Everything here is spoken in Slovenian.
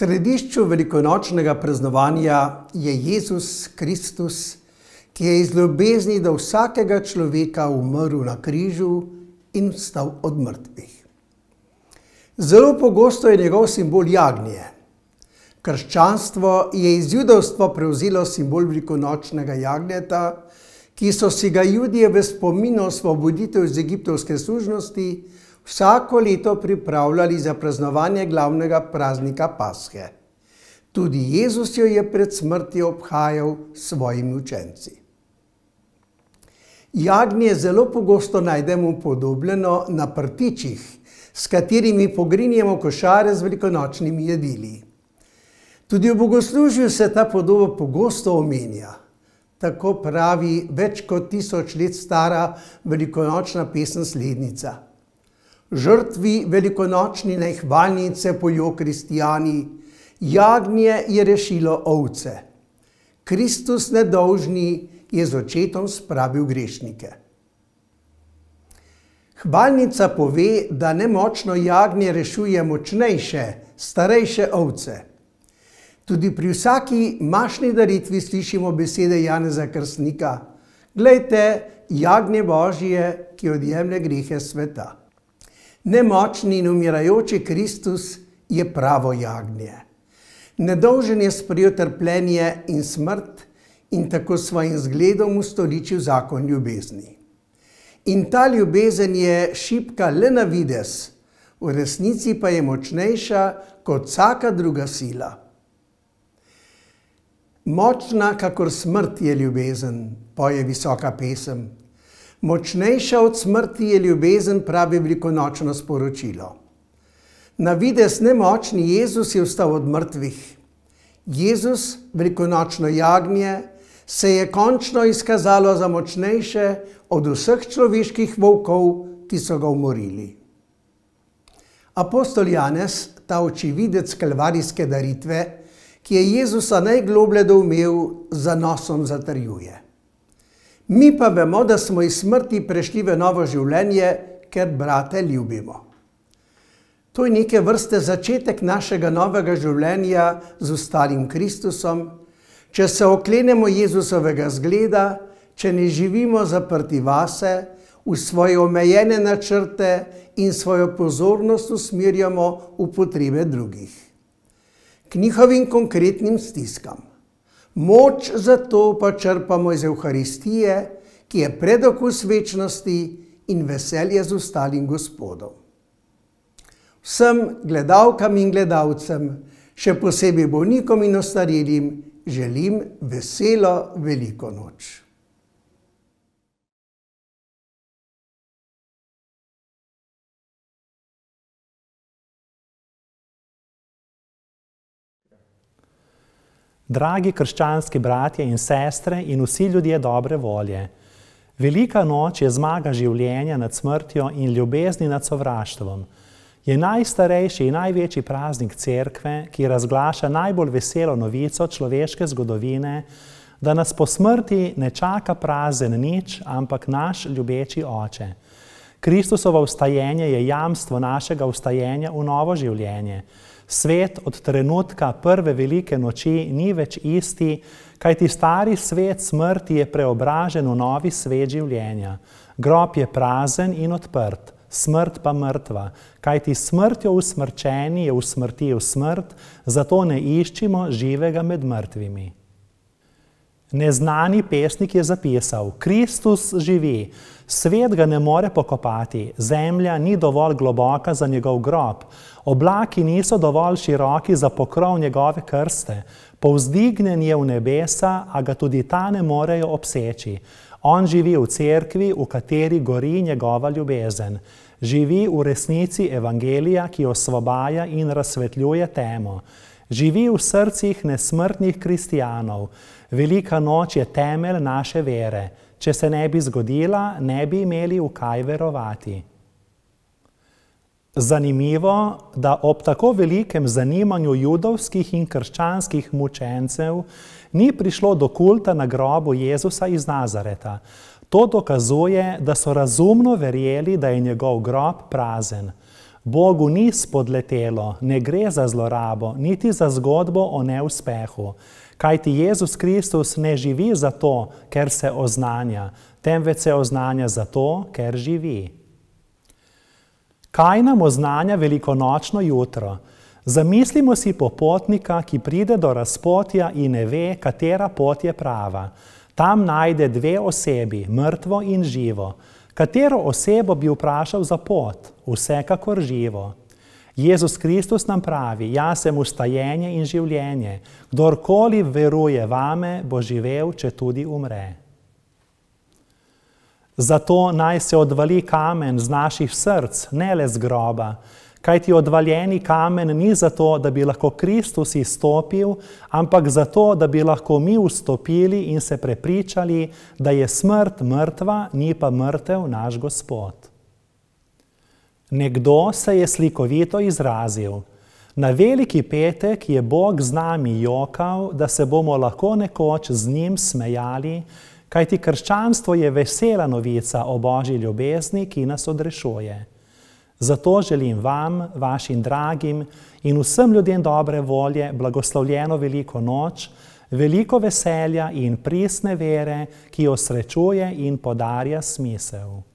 središču velikonočnega praznovanja je Jezus Kristus, ki je iz ljubezni do vsakega človeka umrl na križu in vstal od mrtvih. Zelo pogosto je njegov simbol jagnje. Krščanstvo je iz judovstva prevzelo simbol velikonočnega jagnjeta, ki so si ga judje v spominu osvoboditev iz egiptovske služnosti vsako leto pripravljali za praznovanje glavnega praznika Pashe. Tudi Jezus jo je pred smrtjo obhajal s svojimi učenci. Jagnje zelo pogosto najdemo upodobljeno na prtičih, s katerimi pogrinjamo košare z velikonočnimi jedili. Tudi v bogoslužju se ta podoba pogosto omenja. Tako pravi več kot tisoč let stara velikonočna pesem Slednica. Žrtvi velikonočni najhvalnice pojo kristijani, jagnje je rešilo ovce. Kristus nedolžni je z očetom spravil grešnike. Hvalnica pove, da nemočno jagnje rešuje močnejše, starejše ovce. Tudi pri vsaki mašni daritvi slišimo besede Janeza Krstnika: Glejte, jagnje Božje, ki odjemlje grehe sveta. Nemočni in umirajoči Kristus je pravo jagnje. Nedolžen je sprejel trpljenje in smrt in tako svojim zgledom ustoličil zakon ljubezni. In ta ljubezen je šipka le na vides, v resnici pa je močnejša kot vsaka druga sila. Močna, kakor smrt je ljubezen, poje visoka pesem. Močnejša od smrti je ljubezen, pravi velikonočno sporočilo. Na vides nemočni Jezus je vstal od mrtvih. Jezus, velikonočno jagnje, se je končno izkazalo za močnejše od vseh človeških volkov, ki so ga umorili. Apostol Janez, ta očividec kalvarijske daritve, ki je Jezusa najgloblje doumel, za nosom zatrjuje. Mi pa vemo, da smo iz smrti prešli v novo življenje, ker brate ljubimo. To je neke vrste začetek našega novega življenja z ostalim Kristusom, če se oklenemo Jezusovega zgleda, če ne živimo zaprti vase, v svoje omejene načrte in svojo pozornost usmerjamo v potrebe drugih. K njihovim konkretnim stiskam. Moč za to pa črpamo iz Euharistije, ki je predokus večnosti in veselje z ostalim Gospodom. Vsem gledalkam in gledalcem, še posebej bolnikom in ostarelim, želim veselo veliko noč. Dragi krščanski bratje in sestre in vsi ljudje dobre volje, velika noč je zmaga življenja nad smrtjo in ljubezni nad sovraštvom. Je najstarejši in največji praznik cerkve, ki razglaša najbolj veselo novico človeške zgodovine, da nas po smrti ne čaka prazen nič, ampak naš ljubeči oče. Kristusovo vstajenje je jamstvo našega vstajenja v novo življenje. Svet od trenutka prve velike noči ni več isti, kajti stari svet smrti je preobražen v novi svet življenja. Grob je prazen in odprt, smrt pa mrtva, kajti smrtjo usmrčeni je usmrtil smrt, zato ne iščimo živega med mrtvimi. Neznani pesnik je zapisal: Kristus živi, svet ga ne more pokopati, zemlja ni dovolj globoka za njegov grob, oblaki niso dovolj široki za pokrov njegove krste, povzdignjen je v nebesa, a ga tudi ta ne morejo obseči. On živi v cerkvi, v kateri gori njegova ljubezen. Živi v resnici evangelija, ki osvobaja in razsvetljuje temo. Živi v srcih nesmrtnih kristijanov. Velika noč je temelj naše vere. Če se ne bi zgodila, ne bi imeli v kaj verovati. Zanimivo, da ob tako velikem zanimanju judovskih in krščanskih mučencev ni prišlo do kulta na grobu Jezusa iz Nazareta. To dokazuje, da so razumno verjeli, da je njegov grob prazen. Bogu ni spodletelo, ne gre za zlorabo, niti za zgodbo o neuspehu. Kajti Jezus Kristus ne živi zato, ker se oznanja, temveč se oznanja zato, ker živi. Kaj nam oznanja velikonočno jutro? Zamislimo si popotnika, ki pride do razpotja in ne ve, katera pot je prava. Tam najde dve osebi, mrtvo in živo. Katero osebo bi vprašal za pot? Vsekakor živo. Jezus Kristus nam pravi: Jaz sem ustajenje in življenje. Kdorkoli veruje vame, bo živel, če tudi umre. Zato naj se odvali kamen z naših src, ne le z groba, kajti odvaljeni kamen ni zato, da bi lahko Kristus izstopil, ampak zato, da bi lahko mi vstopili in se prepričali, da je smrt mrtva, ni pa mrtev naš Gospod. Nekdo se je slikovito izrazil. Na veliki petek je Bog z nami jokal, da se bomo lahko nekoč z njim smejali, kajti krščanstvo je vesela novica o božji ljubezni, ki nas odrešuje. Zato želim vam, vašim dragim in vsem ljudem dobre volje, blagoslovljeno veliko noč, veliko veselja in pristne vere, ki jo srečuje in podarja smisel.